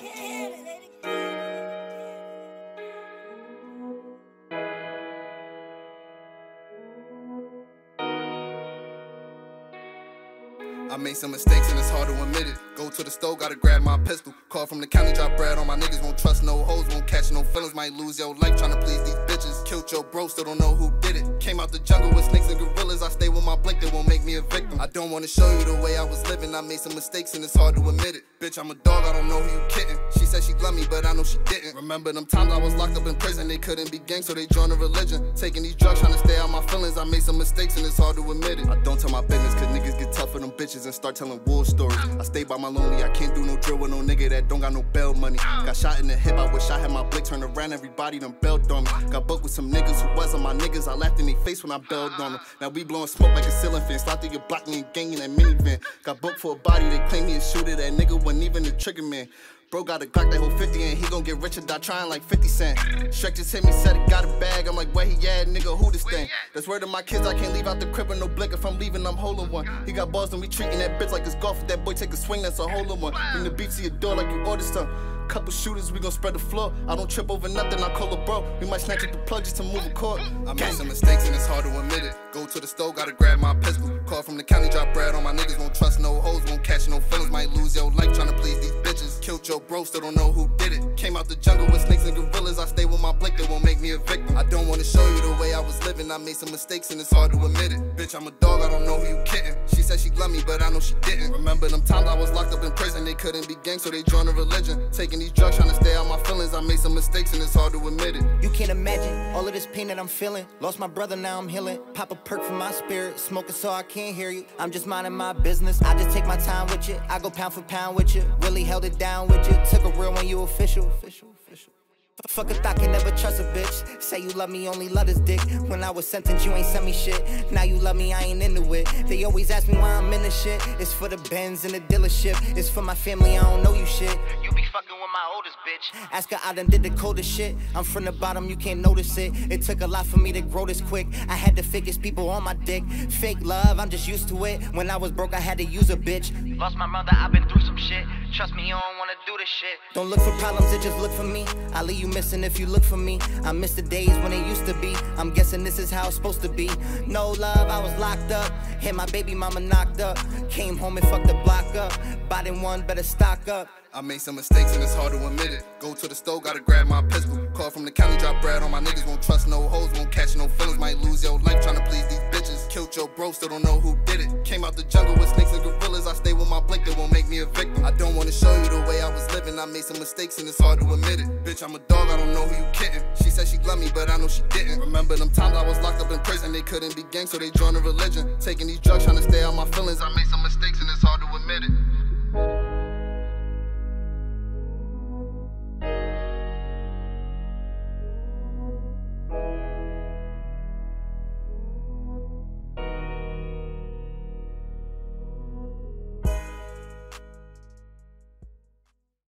I made some mistakes and it's hard to admit it. Go to the store, gotta grab my pistol. Call from the county, drop bread on my niggas. Won't trust no hoes, won't catch no feelings. Might lose your life trying to please these bitches. Killed your bro, still don't know who did it. Came out the jungle with snakes and gorillas. I stay with my blick, they won't don't wanna show you the way I was living. I made some mistakes and it's hard to admit it. Bitch, I'm a dog, I don't know who you kidding. Said she loved me, but I know she didn't. Remember them times I was locked up in prison, they couldn't be gang, so they joined a religion. Taking these drugs, trying to stay out my feelings. I made some mistakes and it's hard to admit it. I don't tell my business, cause niggas get tough for them bitches and start telling war stories. I stay by my lonely, I can't do no drill with no nigga that don't got no bail money. Got shot in the hip, I wish I had my blick turned around, everybody done belt on me. Got booked with some niggas who wasn't my niggas, I laughed in their face when I bailed on them. Now we blowing smoke like a ceiling fan, slide through your block and gang in that minivan. Got booked for a body, they claim he a shooter, that nigga wasn't even the trigger man. Bro got a Glock that hold 50 and he gon' get rich or die trying like 50 Cent. Shrek just hit me, said he got a bag. I'm like, where he at, nigga? Who this thing? That's word to my kids, I can't leave out the crib with no blick. If I'm leaving, I'm holding one. He got balls and we treating that bitch like it's golf. If that boy take a swing, that's a hole in one. Bring the beat to your door like you ordered some. Couple shooters, we gon' spread the floor. I don't trip over nothing, I call a bro. We might snatch up the plug just to move a cord. I made some mistakes and it's hard to admit it. Go to the store, gotta grab my pistol. Call from the county, drop bread on my niggas. Won't trust no hoes, won't catch no feelings. Might lose your life bro, still don't know who did it. Came out the jungle with snakes and gorillas. I stay with my blick, they won't make me a victim. I don't wanna show you the way I was living. I made some mistakes and it's hard to admit it. Bitch, I'm a dog, I don't know who you kidding. She said she loved me, but I know she didn't. Remember them times I was locked up in prison, they couldn't be gang, so they joined a religion. Taking these drugs, trying to stay out my feelings. I made some mistakes and it's hard to admit it. You can't imagine all of this pain that I'm feeling. Lost my brother, now I'm healing. Pop a perk for my spirit. Smoking so I can't hear you. I'm just minding my business. I just take my time with you. I go pound for pound with you. Really held it down with you. Took a real one, you official. Official, official. Fuck a thought, can never trust a bitch. Say you love me, only love this dick. When I was sentenced, you ain't sent me shit. Now you love me, I ain't into it. They always ask me why I'm in this shit. It's for the Benz and the dealership. It's for my family, I don't know you shit. You be fucking with my oldest bitch. Ask her, I done did the coldest shit. I'm from the bottom, you can't notice it. It took a lot for me to grow this quick. I had the fakest people on my dick. Fake love, I'm just used to it. When I was broke, I had to use a bitch. Lost my mother, I've been through some shit. Trust me, you don't wanna do this shit. Don't look for problems, it just look for me. I leave you missing if you look for me. I miss the days when it used to be. I'm guessing this is how it's supposed to be. No love, I was locked up. Hit my baby mama knocked up. Came home and fucked the block up. Bought in one, better stock up. I made some mistakes and it's hard to admit it. Go to the store, gotta grab my pistol. Call from the county, drop bread on my niggas. Won't trust no hoes, won't catch no feelings. Might lose your life trying to please these bitches. Killed your bro, still don't know who did it. Came out the jungle with snakes and gorillas. I stay with my blick, they won't make me a victim. I don't wanna show you the way I was living. I made some mistakes and it's hard to admit it. Bitch, I'm a dog, I don't know who you kidding. She said she loved me, but I know she didn't. Remember them times I was locked up in prison, they couldn't be gang, so they joined a religion. Taking these drugs, trying to stay out my feelings. I